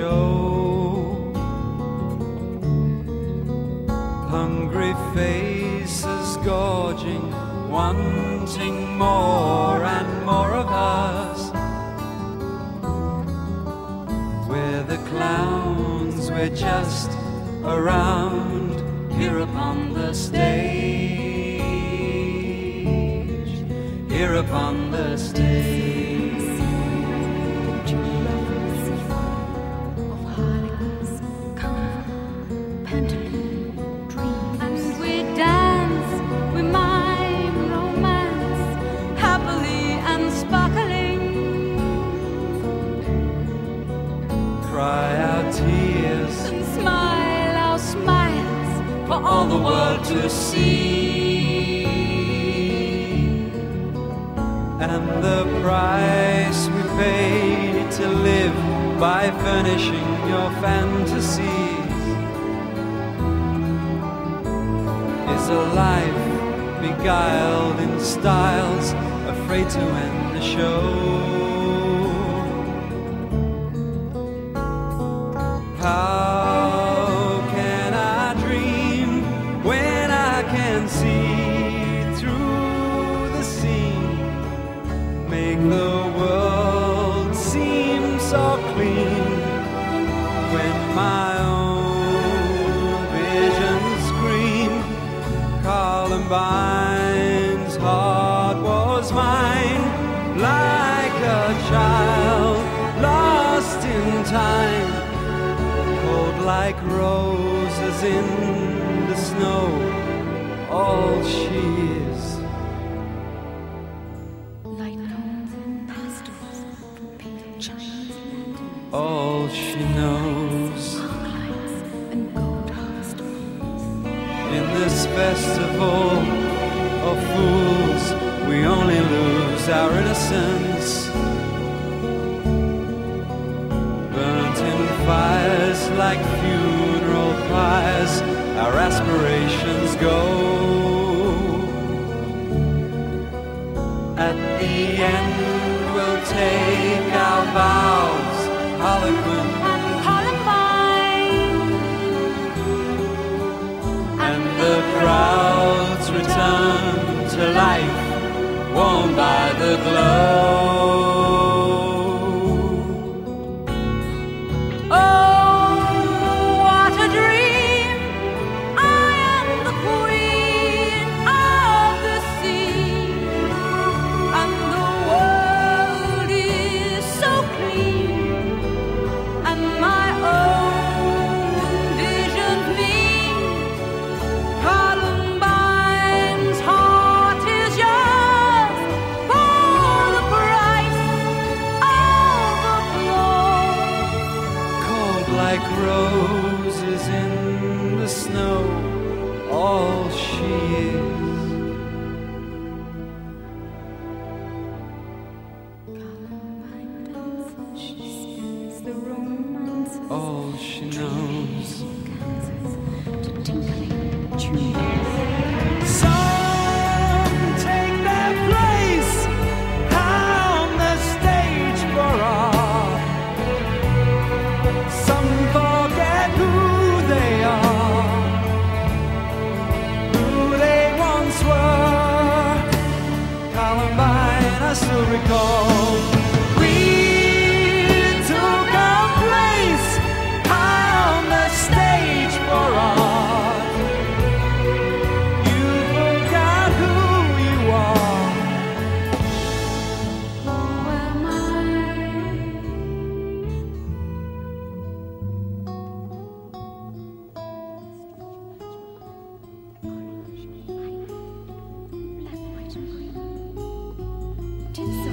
show. Hungry faces gorging, wanting more and more of us. We're the clowns, we're just around here upon the stage. Here upon the stage. All the world to see. And the price we pay to live by furnishing your fantasies is a life beguiled in styles afraid to end the show. So clean when my own visions scream. Columbine's heart was mine, like a child lost in time cold like roses in the snow. All she is, all she knows. lights and gold harvest In this festival of fools, we only lose our innocence. Burnt in fires like funeral pyres, our aspirations go. At the end, we'll take warmed by the glow. Still recall. Green.